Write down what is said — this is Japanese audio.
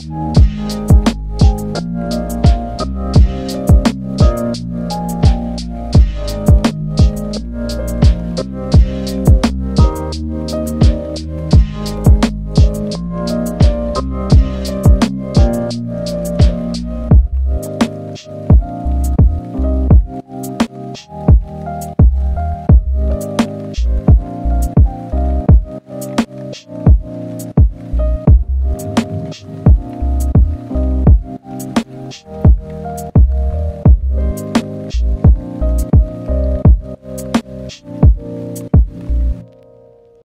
す